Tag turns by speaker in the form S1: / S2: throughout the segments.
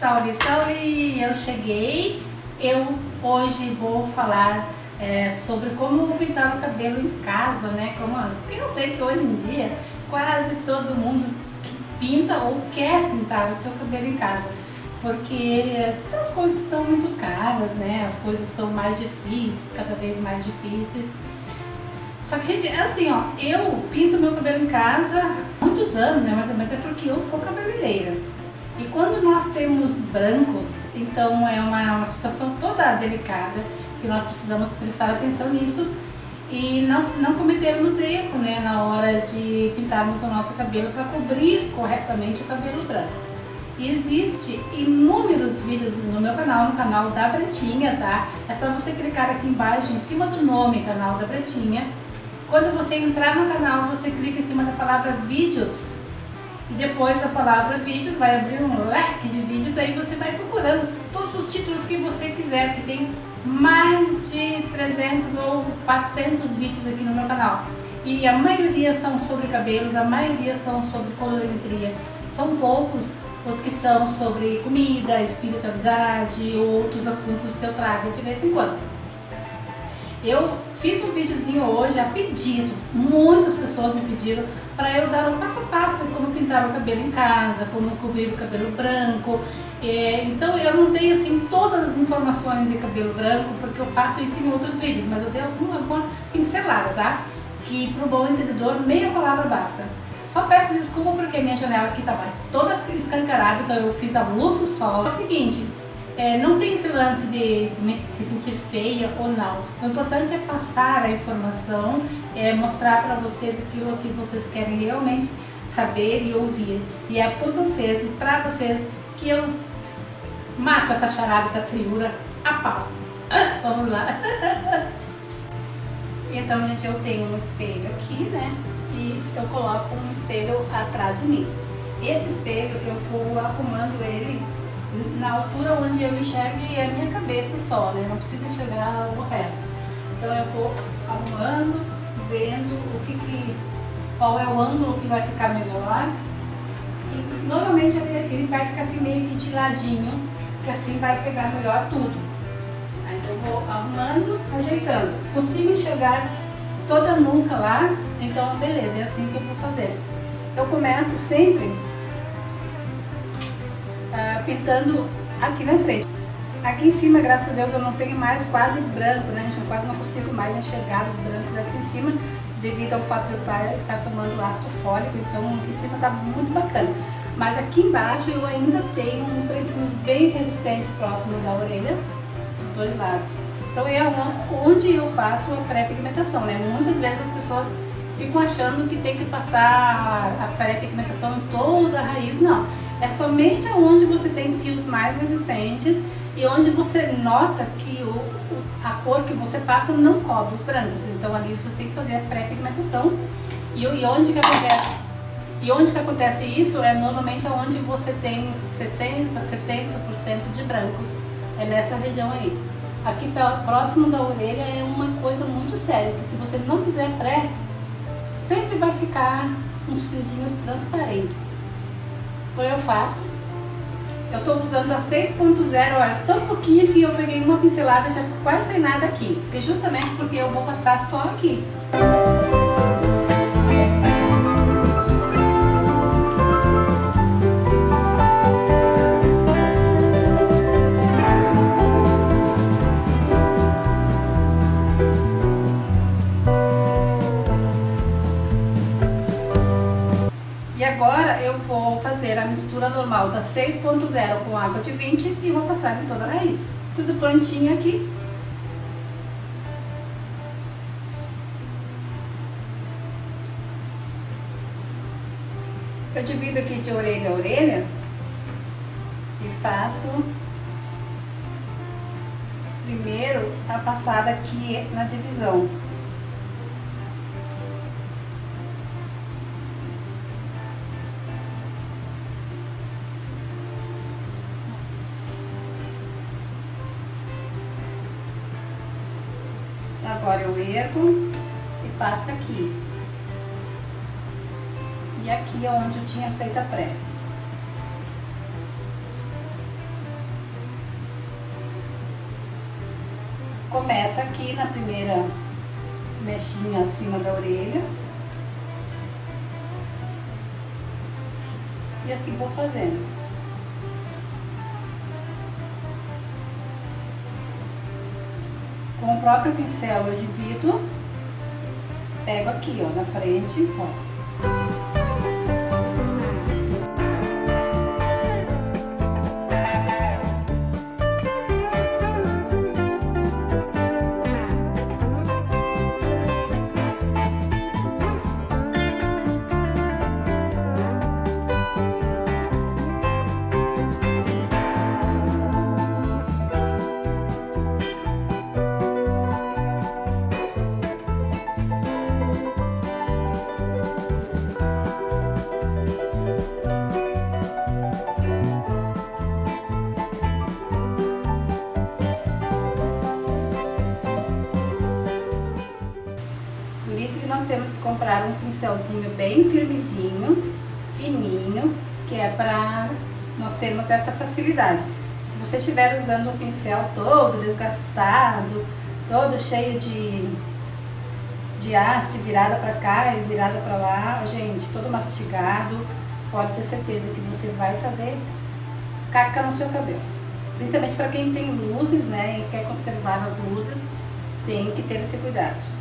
S1: Salve, salve! Eu cheguei. Eu hoje vou falar é, sobre como pintar o cabelo em casa, né? Como, eu sei que hoje em dia quase todo mundo pinta ou quer pintar o seu cabelo em casa. Porque as coisas estão muito caras, né? As coisas estão mais difíceis, cada vez mais difíceis. Só que, gente, é assim, ó, eu pinto meu cabelo em casa há muitos anos, né? Mas também é porque eu sou cabeleireira. E quando nós temos brancos, então é uma, uma situação toda delicada, que nós precisamos prestar atenção nisso e não, não cometermos erro né, na hora de pintarmos o nosso cabelo para cobrir corretamente o cabelo branco. E existe inúmeros vídeos no meu canal, no canal da Brantinha, tá? É só você clicar aqui embaixo, em cima do nome, canal da Brantinha, quando você entrar no canal, você clica em cima da palavra vídeos e depois da palavra vídeos vai abrir um leque de vídeos, aí você vai procurando todos os títulos que você quiser, que tem mais de 300 ou 400 vídeos aqui no meu canal. E a maioria são sobre cabelos, a maioria são sobre colorimetria. São poucos os que são sobre comida, espiritualidade, outros assuntos que eu trago de vez em quando. Eu fiz um videozinho hoje a pedidos, muitas pessoas me pediram para eu dar um passo a passo de como pintar o cabelo em casa, como cobrir o cabelo branco. É, então eu não dei assim todas as informações de cabelo branco, porque eu faço isso em outros vídeos, mas eu dei alguma, alguma pincelada, tá? Que para o bom entendedor meia palavra basta. Só peço desculpa porque minha janela aqui tá mais toda escancarada, então eu fiz a luz do sol. É o seguinte, é, não tem esse lance de, de, se sentir feia ou não. O importante é passar a informação, é mostrar para vocês aquilo que vocês querem realmente saber e ouvir. E é por vocês e para vocês que eu mato essa charada da friura a pau. Vamos lá. Então, gente, eu tenho um espelho aqui, né? E eu coloco um espelho atrás de mim. Esse espelho eu vou arrumando ele na altura onde eu enxergo a minha cabeça só, né? Não precisa enxergar o resto. Então eu vou arrumando, vendo o que, que qual é o ângulo que vai ficar melhor. E normalmente ele, ele vai ficar assim meio que de ladinho, que assim vai pegar melhor tudo. Aí então eu vou arrumando, ajeitando. Consigo enxergar toda a nuca lá, então beleza, é assim que eu vou fazer. Eu começo sempre pintando aqui na frente. Aqui em cima, graças a Deus, eu não tenho mais quase branco, né, gente? Eu quase não consigo mais enxergar os brancos aqui em cima, devido ao fato de eu estar, tomando ácido fólico, então aqui em cima tá muito bacana. Mas aqui embaixo eu ainda tenho uns branquinhos bem resistentes próximo da orelha, dos dois lados. Então é onde eu faço a pré-pigmentação, né? Muitas vezes as pessoas ficam achando que tem que passar a pré-pigmentação em toda a raiz, não é somente onde você tem fios mais resistentes e onde você nota que o, a cor que você passa não cobre os brancos. Então ali você tem que fazer a pré-pigmentação. E, e onde que acontece? E onde que acontece isso é normalmente onde você tem 60, 70% de brancos. É nessa região aí. Aqui próximo da orelha é uma coisa muito séria, que se você não fizer pré, sempre vai ficar uns fiozinhos transparentes. Então eu faço. Eu estou usando a 6.0, olha, tão pouquinho que eu peguei uma pincelada e já ficou quase sem nada aqui. Porque justamente porque eu vou passar só aqui. A mistura normal da 6.0 com água de 20 e vou passar em toda a raiz. Tudo prontinho aqui. Eu divido aqui de orelha a orelha e faço primeiro a passada aqui na divisão. Agora eu ergo e passo aqui. E aqui é onde eu tinha feito a pré. Começo aqui na primeira mexinha acima da orelha. E assim vou fazendo. Com o próprio pincel eu divido, pego aqui, ó, na frente, ó. Comprar um pincelzinho bem firmezinho, fininho, que é para nós termos essa facilidade. Se você estiver usando um pincel todo desgastado, todo cheio de, de haste virada para cá e virada para lá, gente, todo mastigado, pode ter certeza que você vai fazer caca no seu cabelo. Principalmente para quem tem luzes, né, e quer conservar as luzes, tem que ter esse cuidado.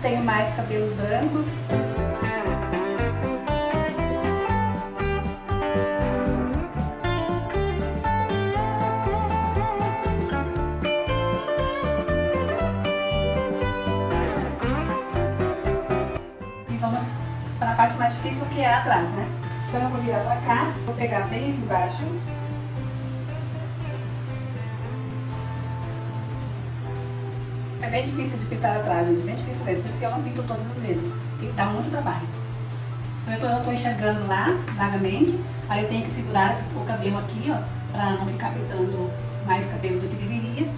S1: Tenho mais cabelos brancos. parte mais difícil que é atrás, né? Então eu vou virar pra cá, vou pegar bem embaixo. Bem difícil de pintar atrás, gente, bem difícil mesmo, por isso que eu não pinto todas as vezes, porque dá muito trabalho. Então eu tô enxergando lá, vagamente, aí eu tenho que segurar o cabelo aqui, ó, pra não ficar pintando mais cabelo do que deveria.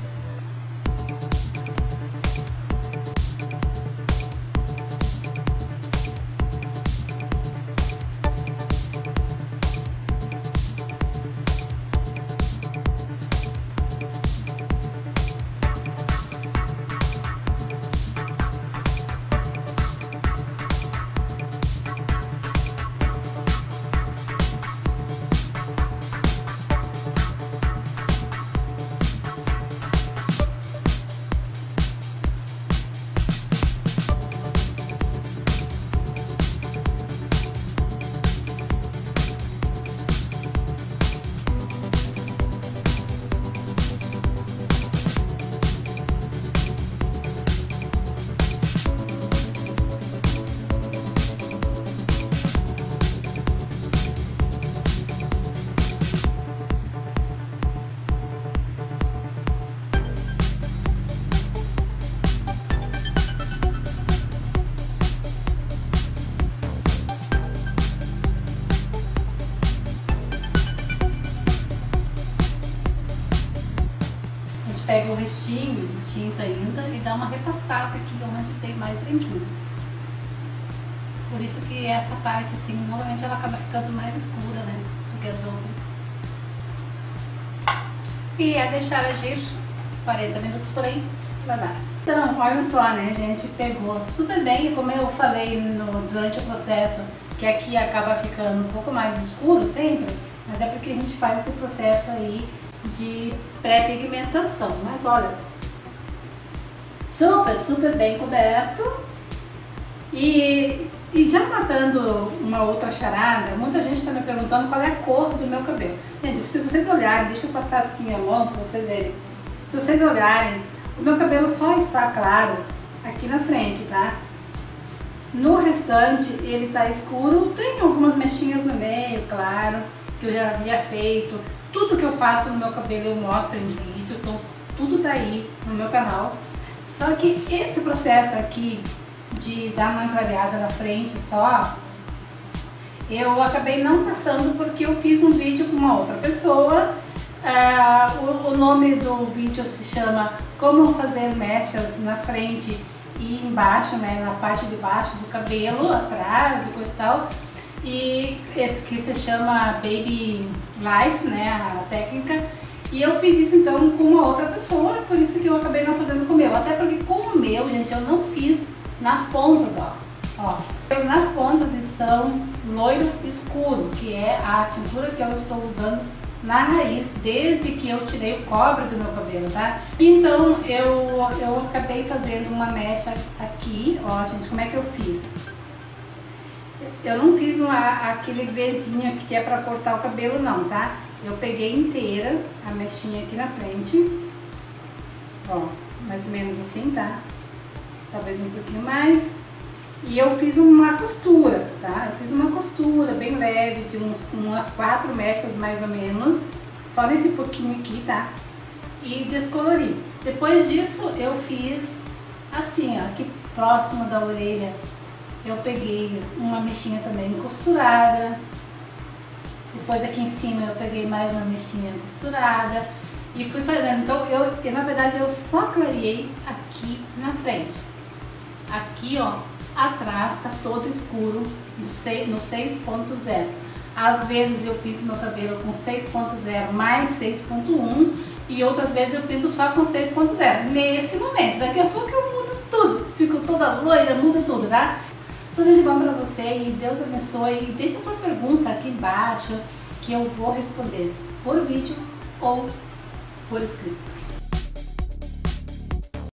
S1: Repassada aqui onde tem mais brinquinhos. Por isso que essa parte, assim, normalmente ela acaba ficando mais escura, né, do que as outras. E é deixar agir 40 minutos por aí, vai lá. Então, olha só, né, gente, pegou super bem, como eu falei no, durante o processo, que aqui acaba ficando um pouco mais escuro sempre, mas é porque a gente faz esse processo aí de pré-pigmentação. Mas olha, super, super bem coberto. E, e já matando uma outra charada, muita gente está me perguntando qual é a cor do meu cabelo. Gente, se vocês olharem, deixa eu passar assim a mão para vocês verem. Se vocês olharem, o meu cabelo só está claro aqui na frente, tá? No restante, ele está escuro, tem algumas mechinhas no meio, claro, que eu já havia feito. Tudo que eu faço no meu cabelo eu mostro em vídeo, então tudo tá aí no meu canal. Só que esse processo aqui de dar uma entralhada na frente só, eu acabei não passando porque eu fiz um vídeo com uma outra pessoa. Ah, o, o, nome do vídeo se chama Como Fazer Mechas na Frente e Embaixo, né, na parte de baixo do cabelo, atrás e coisa e tal. E esse que se chama Baby Lights, né, a técnica. E eu fiz isso então com uma outra pessoa, por isso que eu acabei não fazendo com o meu. Até porque com o meu, gente, eu não fiz nas pontas, ó. Ó, nas pontas estão loiro escuro, que é a tintura que eu estou usando na raiz desde que eu tirei o cobre do meu cabelo, tá? Então eu, eu acabei fazendo uma mecha aqui, ó gente, como é que eu fiz? Eu não fiz uma, aquele Vzinho que é pra cortar o cabelo não, tá? Eu peguei inteira a mechinha aqui na frente, ó, mais ou menos assim, tá? Talvez um pouquinho mais. E eu fiz uma costura, tá? Eu fiz uma costura bem leve, de uns, umas quatro mechas mais ou menos, só nesse pouquinho aqui, tá? E descolori. Depois disso eu fiz assim, ó, aqui próximo da orelha, eu peguei uma mechinha também costurada. Depois aqui em cima eu peguei mais uma mechinha costurada e fui fazendo. Então eu, na verdade eu só clareei aqui na frente. Aqui ó, atrás está todo escuro no 6.0. Às vezes eu pinto meu cabelo com 6.0 mais 6.1 e outras vezes eu pinto só com 6.0. Nesse momento, daqui a pouco eu mudo tudo, fico toda loira, muda tudo, tá? Tudo de bom pra você e Deus abençoe. E deixa sua pergunta aqui embaixo que eu vou responder por vídeo ou por escrito.